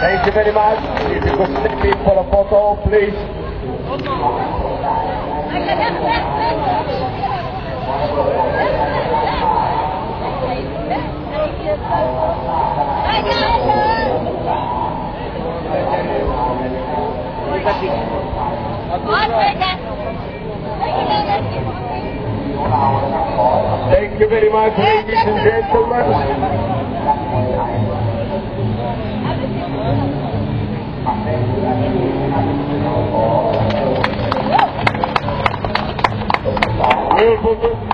Thank you very much. If you could step in for a photo, please. Thank you very much, ladies and gentlemen. Oh,